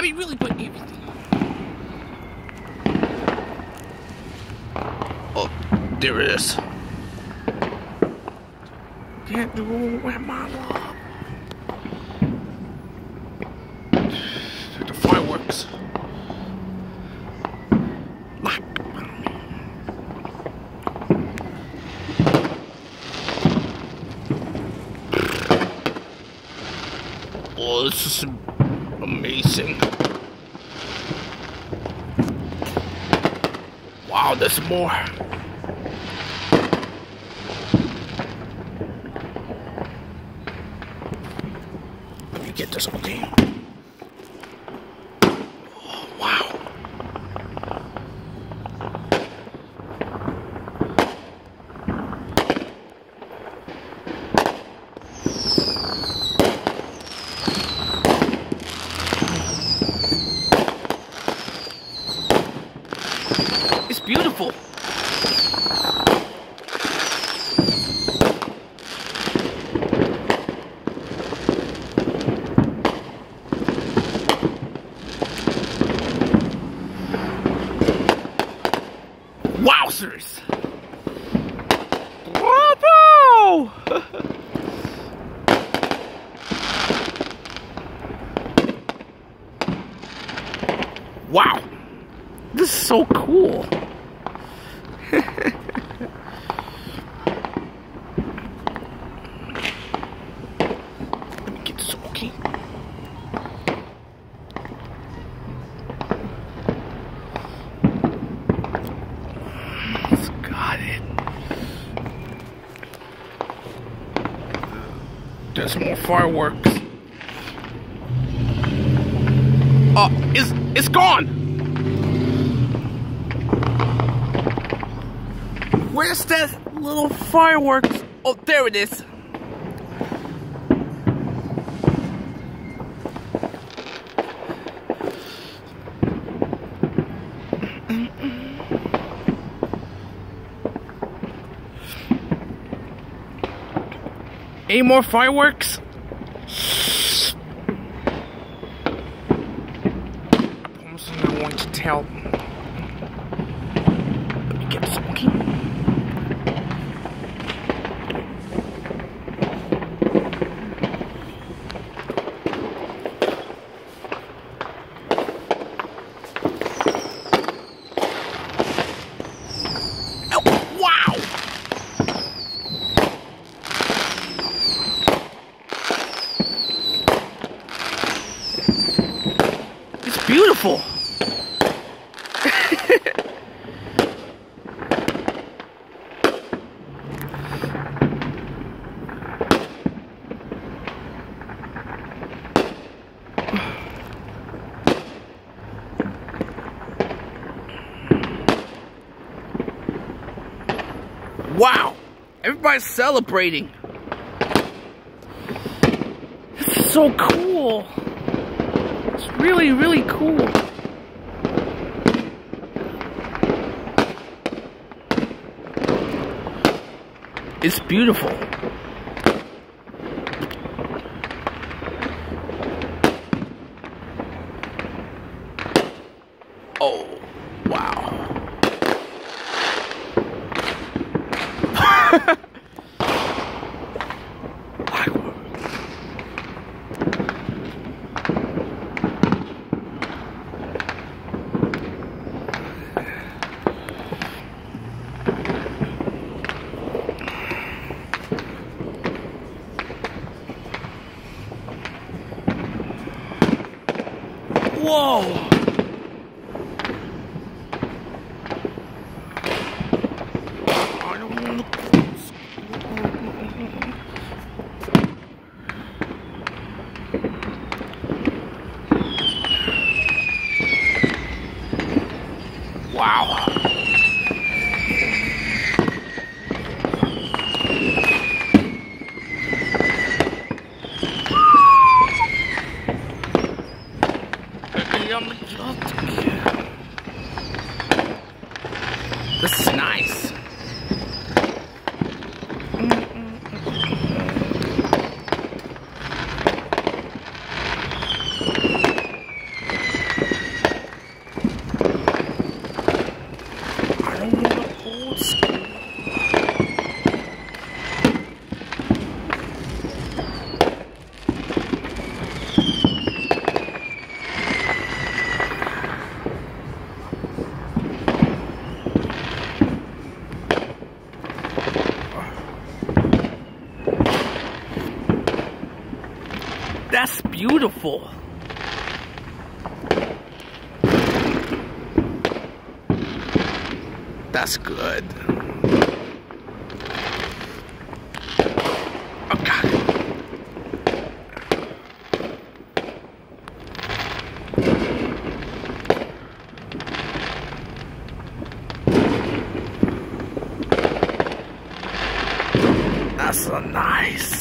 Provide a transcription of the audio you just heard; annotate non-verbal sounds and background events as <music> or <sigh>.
I mean, really, but everything. Oh, there it is. Can't do with my love. The fireworks. Oh, this is amazing. Wow, there's more. Let me get this okay. Oh, wow. Beautiful. Wowzers! Bravo! <laughs> wow! This is so cool. Let me get. Got it. There's more fireworks. Oh, it's it's gone. Where's that little fireworks? Oh, there it is. Any more fireworks? I'm going to tell. Let me get some. Okay. Oh, wow! It's beautiful. wow. Everybody's celebrating. This is so cool. It's really, really cool. It's beautiful. Oh, wow. <laughs> 哇哦。This is nice. Beautiful. That's good. Oh, God. That's so nice.